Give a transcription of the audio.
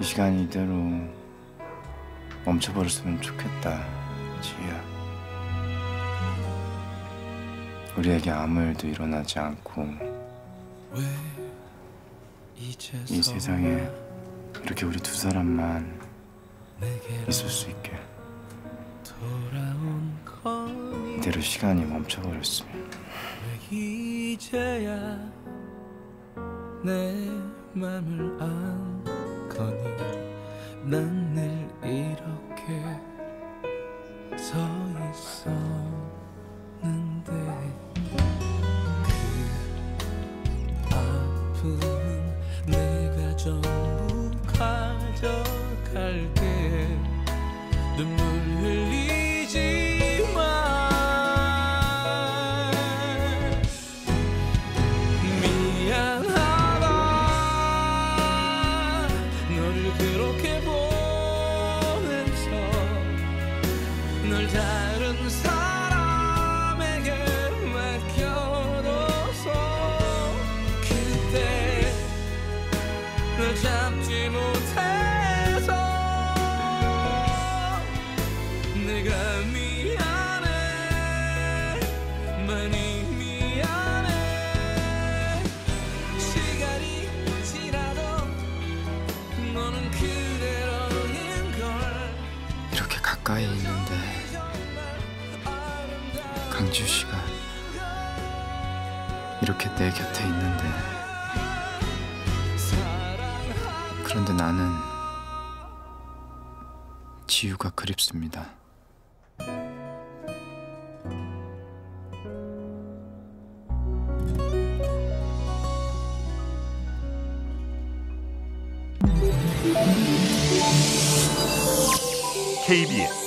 시간이 이대로 멈춰버렸으면 좋겠다, 지희야. 우리에게 아무 일도 일어나지 않고 이 세상에 이렇게 우리 두 사람만 있을 수 있게 이대로 시간이 멈춰버렸으면 이제야 내 맘을 안거니 난 늘 이렇게 서 있었는데 그 아픔은 내가 전부 가져갈게. 눈물 흘 다른 사람에게 맡겨둬서 그때 널 잡지 못해서 내가 미안해 많이 미안해. 시간이 지나도 너는 그대로인 걸. 이렇게 가까이 있는데 강지우 씨가 이렇게 내 곁에 있는데 그런데 나는 지우가 그립습니다. KBS